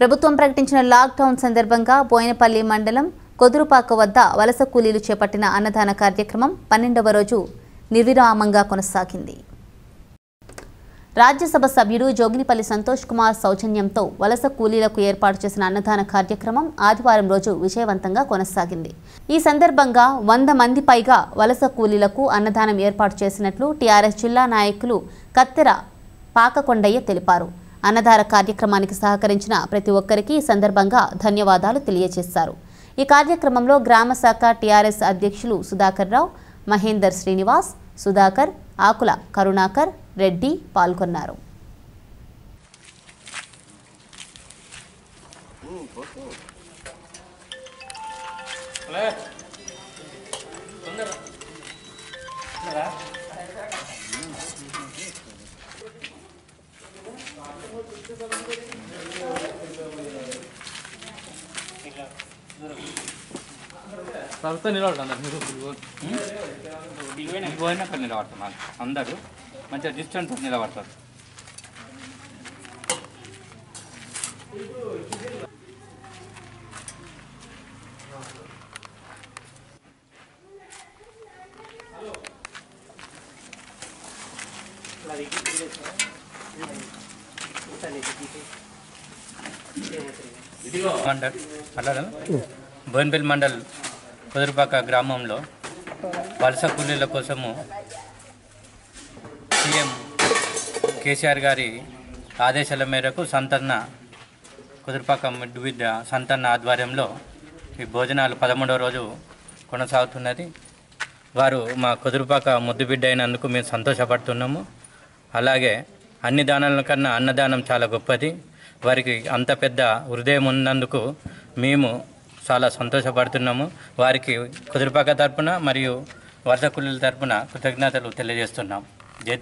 ప్రభుత్వం ప్రకటించిన లాక్డౌన్ సందర్భంగా బోయినపల్లి మండలం కొదురుపాక వద్ద వలస కూలీలు చేపట్టిన అన్నదాన కార్యక్రమం పన్నెండవ రోజు నిర్విరామంగా కొనసాగింది. రాజ్యసభ సభ్యుడు జోగినిపల్లి సంతోష్ కుమార్ సౌజన్యంతో వలస కూలీలకు ఏర్పాటు చేసిన అన్నదాన కార్యక్రమం ఆదివారం రోజు విజయవంతంగా కొనసాగింది. ఈ సందర్భంగా వంద మంది పైగా వలస కూలీలకు అన్నదానం ఏర్పాటు చేసినట్లు టీఆర్ఎస్ జిల్లా నాయకులు కత్తెర పాకకొండయ్య తెలిపారు. అన్నదార కార్యక్రమానికి సహకరించిన ప్రతి ఒక్కరికి ఈ సందర్భంగా ధన్యవాదాలు తెలియజేశారు. ఈ కార్యక్రమంలో గ్రామ శాఖ టీఆర్ఎస్ అధ్యక్షులు సుధాకర్ రావు మహేందర్ శ్రీనివాస్ సుధాకర్ ఆకుల కరుణాకర్ రెడ్డి పాల్గొన్నారు. ప్రభుత్వం నిలబడతారు అందరు మీరు ఇది పోయినాక నిలబడుతున్నారు అందరూ మంచిగా డిస్టెన్స్ నిలబడతారు. మండల్ అట్లా బోయినపల్లి మండల్ కుదురుపాక గ్రామంలో వలస కూలీల కోసము సీఎం కేసీఆర్ గారి ఆదేశాల మేరకు సంతన్న కుదురుపాక మిడ్డు బిడ్డ సంతన్న ఆధ్వర్యంలో ఈ భోజనాలు పదమూడవ రోజు కొనసాగుతున్నది. వారు మా కుదురుపాక ముద్దు బిడ్డ అయినందుకు మేము సంతోషపడుతున్నాము. అలాగే అన్ని దానాల కన్నా అన్నదానం చాలా గొప్పది. వారికి అంత పెద్ద హృదయం ఉన్నందుకు మేము చాలా సంతోషపడుతున్నాము. వారికి కుదురుపాక తరపున మరియు వర్ష కూలీల తరపున కృతజ్ఞతలు తెలియజేస్తున్నాం. జై